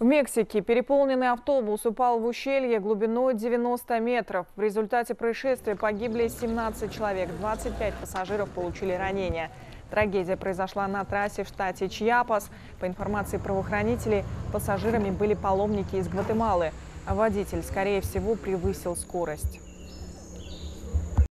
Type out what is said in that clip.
В Мексике переполненный автобус упал в ущелье глубиной 90 метров. В результате происшествия погибли 17 человек, 25 пассажиров получили ранения. Трагедия произошла на трассе в штате Чьяпас. По информации правоохранителей, пассажирами были паломники из Гватемалы. А водитель, скорее всего, превысил скорость.